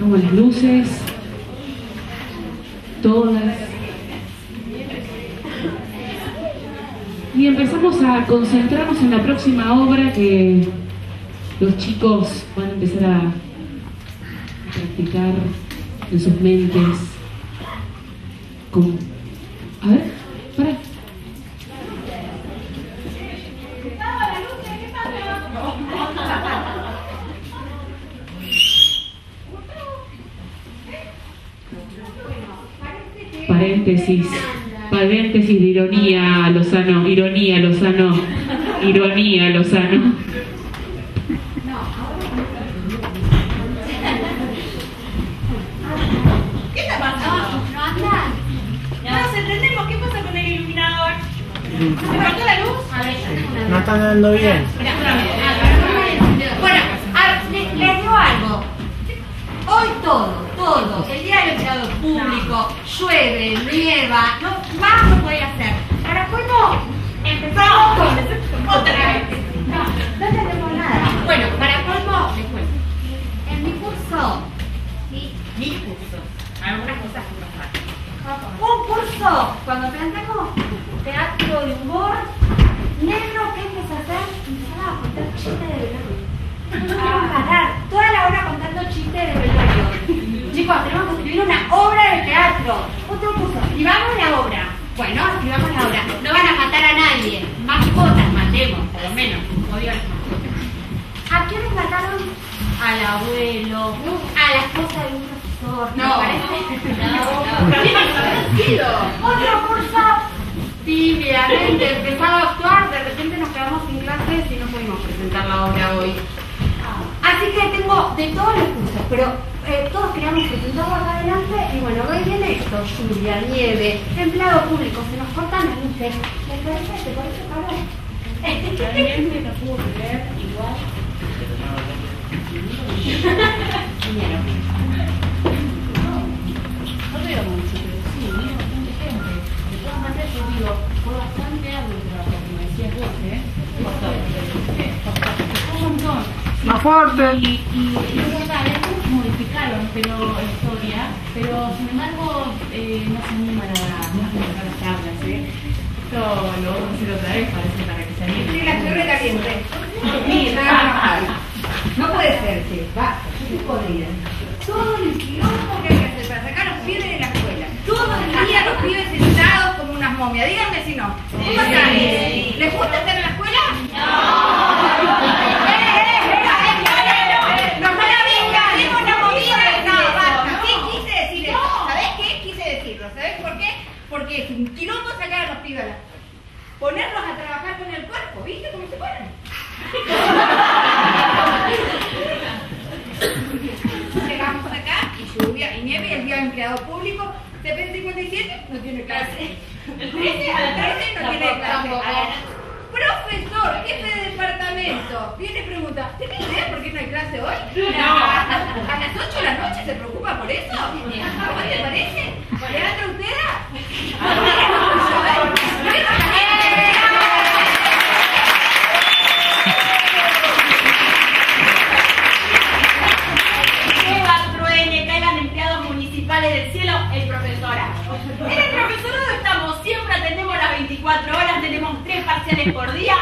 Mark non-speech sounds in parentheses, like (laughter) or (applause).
Apagamos las luces. Todas. Y empezamos a concentrarnos en la próxima obra que los chicos van a empezar a practicar en sus mentes. Con... A ver, Paréntesis, paréntesis de ironía, Lozano, ironía, Lozano, ironía, Lozano. ¿Qué está pasando? ¿No andan? No nos entendemos. ¿Qué pasa con el iluminador? ¿Se cortó la luz? A ver, yo tengo una No están dando bien. Mira, Bueno, a ver, le- les digo algo. Hoy todo, todo, el día del empleado público, llueve, nieva, no vamos a poder hacer. Para colmo, empezamos con otra vez. No, no entendemos nada. Bueno, para colmo, cuento. En mi curso, mi curso, algunas cosas que. Un curso, cuando plantamos teatro de humor, negro, ¿qué empezó a hacer? Empezaba a contar chistes de velorio. A parar, toda la hora contando chistes de velorio. Chicos, tenemos que escribir una obra de teatro. Otro curso, escribamos la obra. Bueno, escribamos la obra. No van a matar a nadie. Mascotas, matemos, por lo menos. Odio a las mascotas. ¿A quiénes mataron? Al abuelo, a la esposa de un profesor. ¿Me No. parece? Otro curso, tibiamente, empezaba a actuar, de repente nos quedamos sin clases y no pudimos presentar la obra hoy. Así que tengo de todos los cursos, pero eh, todos queríamos presentarlo acá adelante y bueno, hoy viene esto, lluvia, nieve, empleado público, se nos cortan las luces. ¿Les parece? ¿Te parece, Pablo? No veo mucho, pero sí, vino bastante gente. De todas maneras, yo digo, fue bastante algo el trabajo, como decías vos, ¿eh? Fue un montón. Más fuerte. Y, y es verdad, después modificaron pero, la historia, pero sin embargo eh, no se animan a, no se animan a las tablas, ¿eh? Esto lo vamos a hacer otra vez, parece, para que se animen. Sí, la estoy recaliente. Mira, No puede ser, que basta, yo estoy podrida. Todo el quilombo que hay que hacer para sacar a los pibes de la escuela. Todo el día los pibes sentados como unas momias. Díganme si no. ¿Les gusta estar en la escuela? ¡Eh, eh, eh, eh, ¡Nos van a vengar! ¡Hacemos una movida! No, basta. ¿Qué quise decir esto? ¿Sabés qué quise decirlo? ¿Sabés por qué? Porque es un quilombo sacar a los pibes a la Ponerlos empleado público, CP57 no tiene clase. (laughs) El 13 a las 13 no tiene clase. Profesor, jefe de departamento, viene y pregunta, ¿tiene idea por qué no hay clase hoy? (laughs) A las 8 parciales por día.